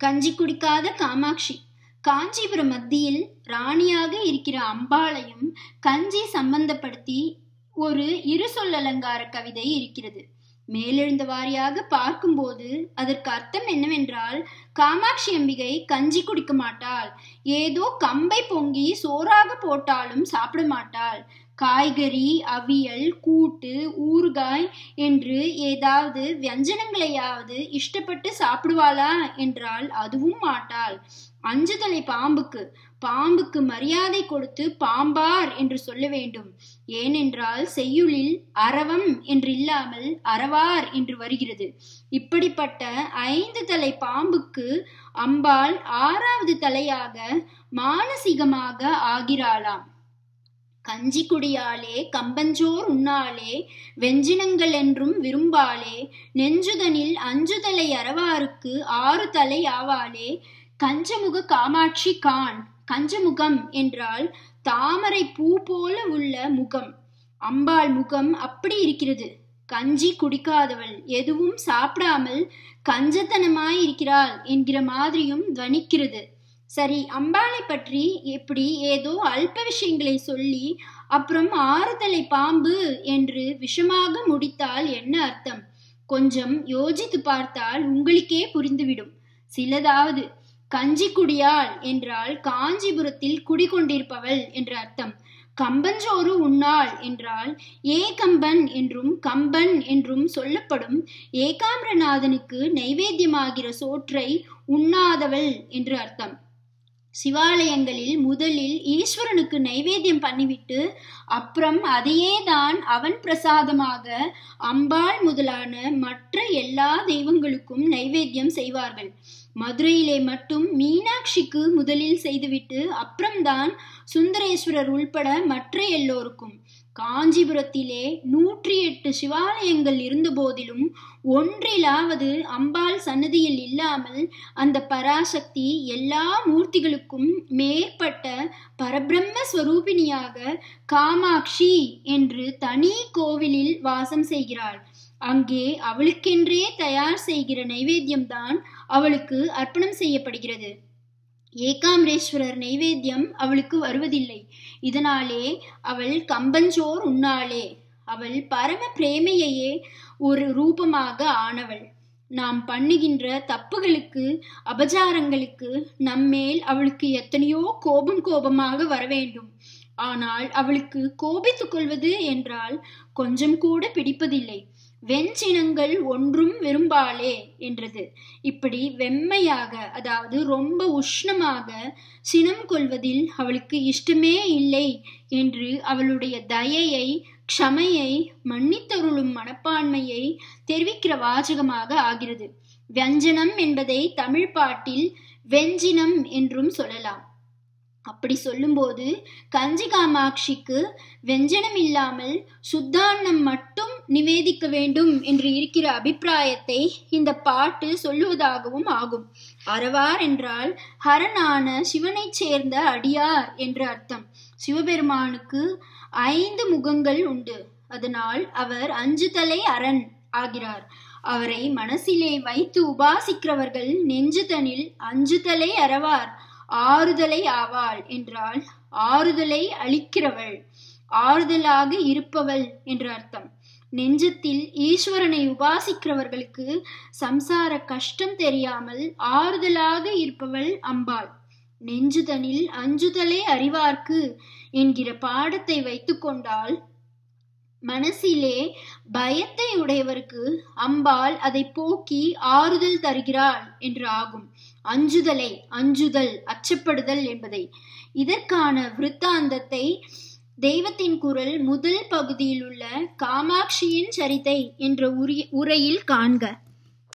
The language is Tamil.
கஞ்சி குடிக்காத காமாட்சி. காஞ்சிபுரம் மத்தியில் ராணியாக இருக்கிற அம்பாளையும் கஞ்சி சம்பந்தப்படுத்தி ஒரு இரு சொல்லலங்கார கவிதை இருக்கிறது. மேலெழுந்த வாரியாக பார்க்கும்போது அதற்கு அர்த்தம் என்னவென்றால் காமாட்சி அம்பிகை கஞ்சி குடிக்க மாட்டாள். ஏதோ கம்பை பொங்கி சோறாக போட்டாலும் சாப்பிட மாட்டாள். காய்கறி அவியல் கூட்டு ஊறுகாய் என்று ஏதாவது வியஞ்சனங்களையாவது இஷ்டப்பட்டு சாப்பிடுவாளா என்றால் அதுவும் மாட்டாள். அஞ்சுதலை பாம்புக்கு பாம்புக்கு மரியாதை கொடுத்து பாம்பார் என்று சொல்ல வேண்டும். ஏனென்றால் செய்யுளில் அரவம் என்று இல்லாமல் அறவார் என்று வருகிறது. இப்படிப்பட்ட ஐந்து தலை பாம்புக்கு அம்பாள் ஆறாவது தலையாக மானசீகமாக ஆகிறாளாம். கஞ்சி குடியாலே கம்பஞ்சோர் உண்ணாலே வெஞ்சினங்கள் என்றும் விரும்பாலே நெஞ்சுதனில் அஞ்சுதலை அறவாருக்கு ஆறு தலை ஆவாலே கஞ்சமுக காமாட்சி கான் கஞ்சமுகம் என்றால் தாமரை பூ போல உள்ள முகம். அம்பாள் முகம் அப்படி இருக்கிறது. கஞ்சி குடிக்காதவள் எதுவும் சாப்பிடாமல் கஞ்சத்தனமாய் இருக்கிறாள் என்கிற மாதிரியும் துவனிக்கிறது. சரி அம்பாளை பற்றி எப்படி ஏதோ அல்ப விஷயங்களை சொல்லி அப்புறம் ஆறுதலை பாம்பு என்று விஷமாக முடித்தால் என்ன அர்த்தம்? கொஞ்சம் யோசித்து பார்த்தால் உங்களுக்கே புரிந்துவிடும். சிலதாவது கஞ்சி குடியாள் என்றால் காஞ்சிபுரத்தில் குடிகொண்டிருப்பவள் என்று அர்த்தம். கம்பஞ்சோறு உண்ணாள் என்றால் ஏகம்பன் என்றும் கம்பன் என்றும் சொல்லப்படும். ஏகாம்பரநாதனுக்கு நைவேத்தியமாகிற சோற்றை உண்ணாதவள் என்று அர்த்தம். சிவாலயங்களில் முதலில் ஈஸ்வரனுக்கு நைவேத்தியம் பண்ணிவிட்டு அப்புறம் அதையே தான் அவன் பிரசாதமாக அம்பாள் முதலான மற்ற எல்லா தெய்வங்களுக்கும் நைவேத்தியம் செய்வார்கள். மதுரையிலே மட்டும் மீனாட்சிக்கு முதலில் செய்துவிட்டு அப்புறம்தான் சுந்தரேஸ்வரர் உள்பட மற்ற எல்லோருக்கும். காஞ்சிபுரத்திலே நூற்றி எட்டு சிவாலயங்கள் இருந்தபோதிலும் ஒன்றிலாவது அம்பாள் சன்னதியில் இல்லாமல் அந்த பராசக்தி எல்லா மூர்த்திகளுக்கும் மேற்பட்ட பரபிரம்ம ஸ்வரூபிணியாக காமாட்சி என்று தனி கோவிலில் வாசம் செய்கிறாள். அங்கே அவளுக்கென்றே தயார் செய்கிற நைவேத்தியம்தான் அவளுக்கு அர்ப்பணம் செய்யப்படுகிறது. ஏகாம்பரேஸ்வரர் நைவேத்தியம் அவளுக்கு வருவதில்லை. இதனாலே அவள் கம்பஞ்சோர் உண்ணாளே. அவள் பரம பிரேமையையே ஒரு ரூபமாக ஆனவள். நாம் பண்ணுகின்ற தப்புகளுக்கு அபச்சாரங்களுக்கு நம்மேல் அவளுக்கு எத்தனையோ கோபம் கோபமாக வர வேண்டும் ஆனால் அவளுக்கு கோபித்துக் கொள்வது என்றால் கொஞ்சம் கூட பிடிப்பதில்லை. வெஞ்சினங்கள் ஒன்றும் விரும்பாளே என்றது. இப்படி வெம்மையாக அதாவது ரொம்ப உஷ்ணமாக சினம் கொள்வதில் அவளுக்கு இஷ்டமே இல்லை என்று அவளுடைய தயையை க்ஷமையை மன்னித்தருளும் மனப்பான்மையை தெரிவிக்கிற வாசகமாக ஆகிறது. வியஞ்சனம் என்பதை தமிழ் பாட்டில் வெஞ்சினம் என்றும் சொல்லலாம். அப்படி சொல்லும்போது கஞ்சி காமாட்சிக்கு வெஞ்சனம் இல்லாமல் சுத்தாண்ணம் மட்டும் நிவேதிக்க வேண்டும் என்று இருக்கிற அபிப்பிராயத்தை இந்த பாட்டு சொல்லுவதாகவும் ஆகும். அறவார் என்றால் ஹரனான சிவனைச் சேர்ந்த அடியார் என்று அர்த்தம். சிவபெருமானுக்கு ஐந்து முகங்கள் உண்டு. அதனால் அவர் அஞ்சு தலை அரண் ஆகிறார். அவரை மனசிலே வைத்து உபாசிக்கிறவர்கள் நெஞ்சுதனில் அஞ்சு தலை அறவார் ஆறுதலை ஆவாள் என்றால் ஆறுதலை அளிக்கிறவள் ஆறுதலாக இருப்பவள் என்று அர்த்தம். நெஞ்சத்தில் ஈஸ்வரனை உபாசிக்கிறவர்களுக்கு சம்சார கஷ்டம் தெரியாமல் ஆறுதலாக இருப்பவள் அம்பாள். நெஞ்சுதனில் அஞ்சுதலே அறிவார்க்கு என்கிற பாடத்தை வைத்துக்கொண்டால் மனசிலே பயத்தை உடையவருக்கு அம்பாள் அதை போக்கி ஆறுதல் தருகிறாள் என்று ஆகும். அஞ்சுதலை அஞ்சுதல் அச்சப்படுதல் என்பதை. இதற்கான விருத்தாந்தத்தை தெய்வத்தின் குரல் முதல் பகுதியில் உள்ள காமாட்சியின் சரிதை என்ற உரையில் காண்க.